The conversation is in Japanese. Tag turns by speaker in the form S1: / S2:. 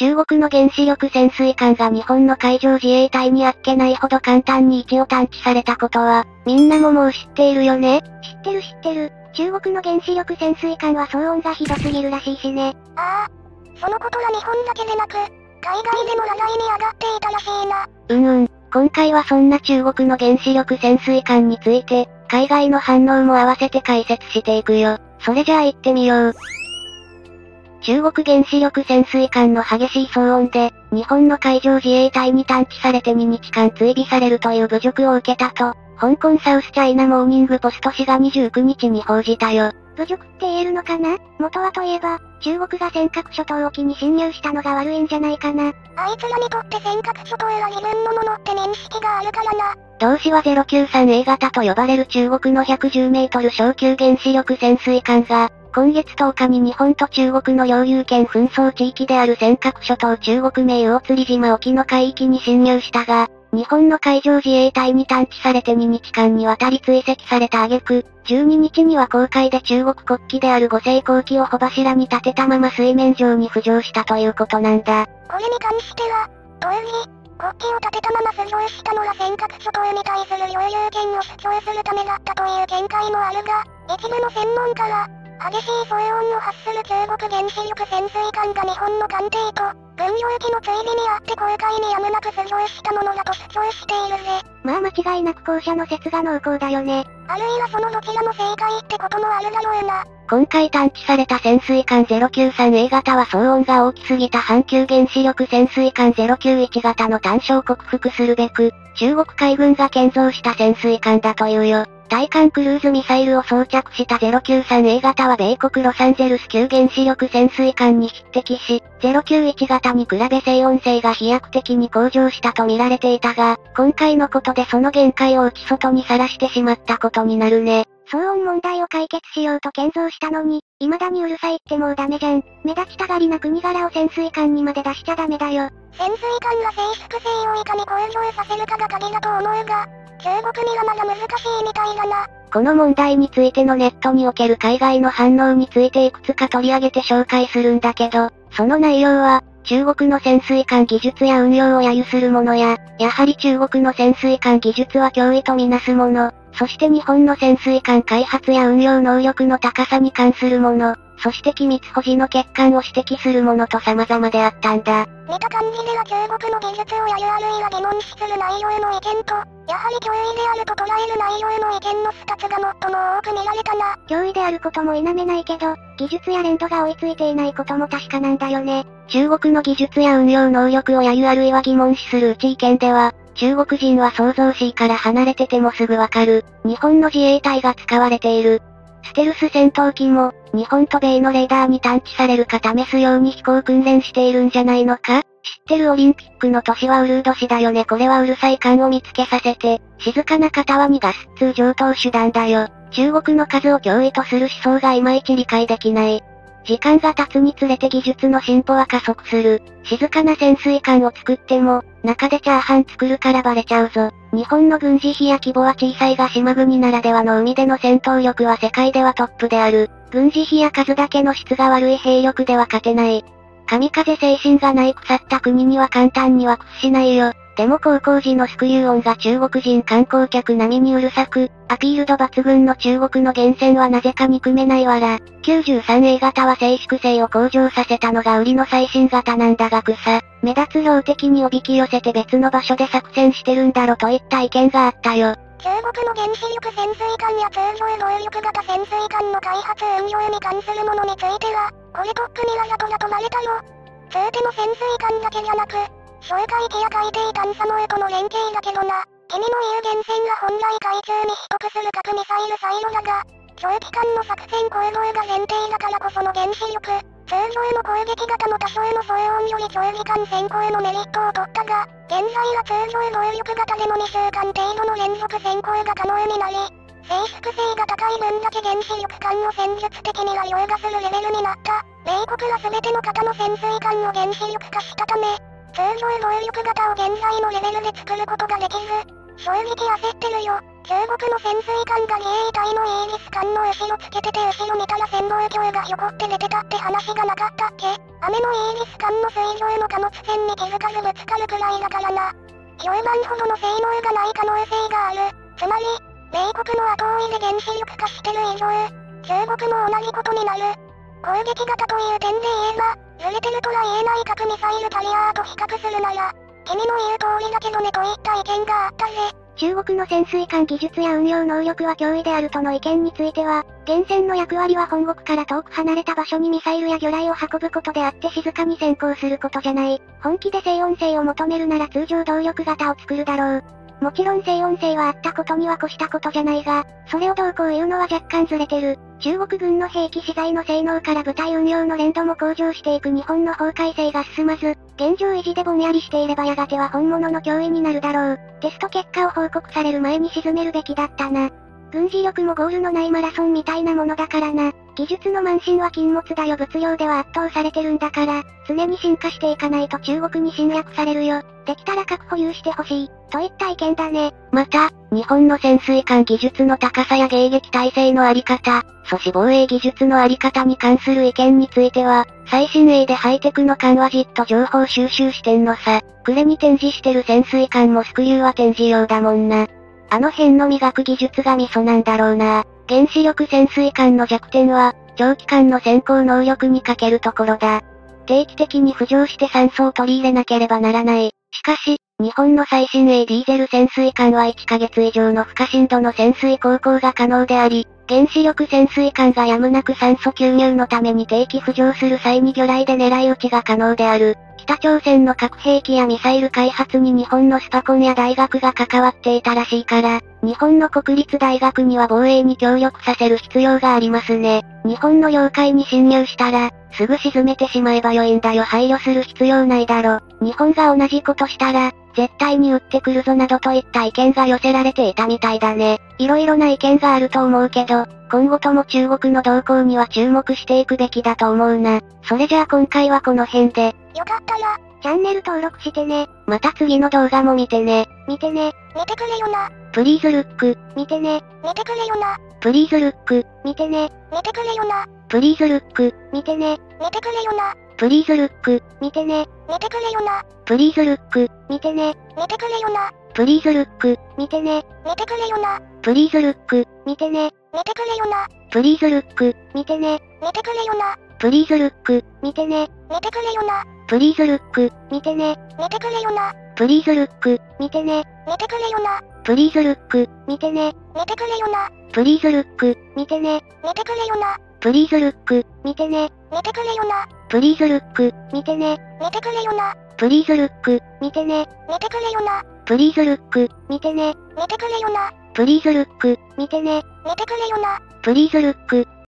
S1: 中国の原子力潜水艦が日本の海上自衛隊にあっけないほど簡単に位置を探知されたことは、みんなももう知っているよね？
S2: 知ってる知ってる。中国の原子力潜水艦は騒音がひどすぎるらしいしね。
S3: ああ。そのことは日本だけでなく、海外でも話題に上がっていたらしいな。
S1: うんうん。今回はそんな中国の原子力潜水艦について、海外の反応も合わせて解説していくよ。それじゃあ行ってみよう。中国原子力潜水艦の激しい騒音で、日本の海上自衛隊に探知されて2日間追尾されるという侮辱を受けたと、香港サウスチャイナモーニングポスト紙が29日に報じたよ。
S2: 侮辱って言えるのかな？元はといえば、中国が尖閣諸島沖に侵入したのが悪いんじゃないかな。
S3: あいつらにとって尖閣諸島は自分のものって認識があるからな。
S1: 同氏は 093A 型と呼ばれる中国の110メートル小級原子力潜水艦が、今月10日に日本と中国の領有権紛争地域である尖閣諸島中国名魚釣島沖の海域に侵入したが、日本の海上自衛隊に探知されて2日間にわたり追跡された挙句、12日には公海で中国国旗である五星航機を帆柱に立てたまま水面上に浮上したということなんだ。
S3: これに関しては、当時、国旗を立てたまま浮上したのは尖閣諸島に対する領有権を主張するためだったという見解もあるが、一部の専門家は、激しい騒音を発する中国原子力潜水艦が日本の艦艇と、軍用機の追尾にあって公海にやむなく浮上したものだと主張しているぜ。
S2: まあ間違いなく後者の説が濃厚だよね。
S3: あるいはそのどちらも正解ってこともあるだろうな。
S1: 今回探知された潜水艦 093A 型は騒音が大きすぎた阪急原子力潜水艦091型の単勝を克服するべく、中国海軍が建造した潜水艦だというよ。対艦クルーズミサイルを装着した 093A 型は米国ロサンゼルス級原子力潜水艦に匹敵し、091型に比べ静音性が飛躍的に向上したと見られていたが、今回のことでその限界を内外にさらしてしまったことになるね。
S2: 騒音問題を解決しようと建造したのに、未だにうるさいってもうダメじゃん。目立ちたがりな国柄を潜水艦にまで出しちゃダメだよ。
S3: 潜水艦が静粛性をいかに向上させるかが鍵だと思うが、中国にはまだ難しいみたいだな。
S1: この問題についてのネットにおける海外の反応についていくつか取り上げて紹介するんだけど、その内容は、中国の潜水艦技術や運用を揶揄するものや、やはり中国の潜水艦技術は脅威とみなすもの、そして日本の潜水艦開発や運用能力の高さに関するもの、そして機密保持の欠陥を指摘するものと様々であったんだ。
S3: 見た感じでは中国の技術を揶揄あるいは疑問視する内容の意見と、やはり脅威であると捉える内容の意見の2つが最も多く見られたな。
S2: 脅威であることも否めないけど、技術や連動が追いついていないことも確かなんだよね。
S1: 中国の技術や運用能力を揶揄あるいは疑問視するうち意見では、中国人は想像しいから離れててもすぐわかる。日本の自衛隊が使われている。ステルス戦闘機も、日本と米のレーダーに探知されるか試すように飛行訓練しているんじゃないのか？知ってるオリンピックの年はウルー年だよねこれはうるさい感を見つけさせて、静かな方は逃がす通上等手段だよ。中国の数を脅威とする思想がいまいち理解できない。時間が経つにつれて技術の進歩は加速する。静かな潜水艦を作っても、中でチャーハン作るからバレちゃうぞ。日本の軍事費や規模は小さいが島国ならではの海での戦闘力は世界ではトップである。軍事費や数だけの質が悪い兵力では勝てない。神風精神がない腐った国には簡単には屈しないよ。でも高校時のスクリュー音が中国人観光客並みにうるさく、アピール度抜群の中国の源泉はなぜか憎めないわら。93A 型は静粛性を向上させたのが売りの最新型なんだが草。目立つ標的におびき寄せて別の場所で作戦してるんだろといった意見があったよ。
S3: 中国の原子力潜水艦や通常動力型潜水艦の開発運用に関するものについては、これとっくにわざと雇われたよ。つうても潜水艦だけじゃなく、哨戒機や海底探査網との連携だけどな。君の言う源泉が本来海中に取得する核ミサイルサイロだが、長期間の作戦行動が前提だからこその原子力、通常の攻撃型の多少の騒音より長時間先行のメリットを取ったが、現在は通常動力型でも2週間程度の連続先行が可能になり、静粛性が高い分だけ原子力艦を戦術的には凌駕するレベルになった。米国は全ての型の潜水艦を原子力化したため、通常動力型を現在のレベルで作ることができず、正直焦ってるよ。中国の潜水艦が自衛隊のイーリス艦の後ろつけてて後ろ見たら潜望鏡がひょこって出てたって話がなかったっけ？雨のイーリス艦の水上の貨物船に気づかずぶつかるくらいだからな。評判ほどの性能がない可能性がある。つまり、米国の後追いで原子力化してる以上、中国も同じことになる。攻撃型という点で言えば、ずれてるとは言えない核ミサイルキャリアーと比較するなら、君の言う通りだけどねといった意見があったぜ。
S2: 中国の潜水艦技術や運用能力は脅威であるとの意見については、源泉の役割は本国から遠く離れた場所にミサイルや魚雷を運ぶことであって静かに先行することじゃない。本気で静音性を求めるなら通常動力型を作るだろう。もちろん静音性はあったことには越したことじゃないが、それをどうこう言うのは若干ずれてる。中国軍の兵器資材の性能から部隊運用の連度も向上していく日本の法改正が進まず、現状維持でぼんやりしていればやがては本物の脅威になるだろう。テスト結果を報告される前に沈めるべきだったな。軍事力もゴールのないマラソンみたいなものだからな。技術の慢心は禁物だよ物量では圧倒されてるんだから、常に進化していかないと中国に侵略されるよ。できたら核保有してほしい。といった意見だね。
S1: また、日本の潜水艦技術の高さや迎撃体制のあり方、阻止防衛技術のあり方に関する意見については、最新鋭でハイテクの艦はじっと情報収集してんのさ。暮れに展示してる潜水艦もスクリューは展示用だもんな。あの辺の磨く技術がミソなんだろうな。原子力潜水艦の弱点は、長期間の先行能力に欠けるところだ。定期的に浮上して酸素を取り入れなければならない。しかし、日本の最新鋭ディーゼル潜水艦は1ヶ月以上の不可深度の潜水航行が可能であり、原子力潜水艦がやむなく酸素吸入のために定期浮上する際に魚雷で狙い撃ちが可能である。北朝鮮の核兵器やミサイル開発に日本のスパコンや大学が関わっていたらしいから、日本の国立大学には防衛に協力させる必要がありますね。日本の領海に侵入したら、すぐ沈めてしまえば良いんだよ配慮する必要ないだろ。日本が同じことしたら、絶対に撃ってくるぞなどといった意見が寄せられていたみたいだね。色々な意見があると思うけど、今後とも中国の動向には注目していくべきだと思うな。それじゃあ今回はこの辺で。
S3: よかったら、
S2: チャンネル登録してね。
S1: また次の動画も見てね。
S2: 見てね。
S3: 見てくれよな。
S1: プリーズルック。
S2: 見てね。
S3: 見てくれよな。
S1: プリーズルック。
S2: 見てね。
S3: 見てくれよな。
S1: プリーズルック。
S2: 見てね。
S3: 見てくれよな。
S1: プリーズルック。
S2: 見てね。
S3: 見てくれよな。
S1: プリーズルック。
S2: 見てね。
S3: 見てくれよな。
S1: プリーズルック。
S2: 見てね。
S3: 見てくれよな。
S1: プリーズルック。
S2: 見てね。
S3: 見てくれよな。
S1: プリーズルック。
S2: 見てね。
S3: 見てくれよな。
S1: プリーズルック。
S2: 見てね。
S3: 見てくれよな。
S1: プリーズルック。
S2: 見てね。
S3: 見てくれよな。
S1: プリーズルック。
S2: 見てね。
S3: 見てくれよな。
S1: プリーズルック。
S2: 見てね。
S3: 見てくれよな。
S1: プリーズルック。
S2: 見てね。
S3: 見てくれよな。
S1: プリーズルック。
S2: 見てね。
S3: 見てくれよな。
S1: プリーズルック。
S2: 見てね。
S3: 見てくれよな。
S1: プリーズルック。
S2: 見てね。
S3: 見てくれよな。
S1: プリーズルック。
S2: 見てね。
S3: 見てくれよな。
S1: プリーズルック。
S2: 見てね。
S3: 見てくれよな。
S1: プリーズルック。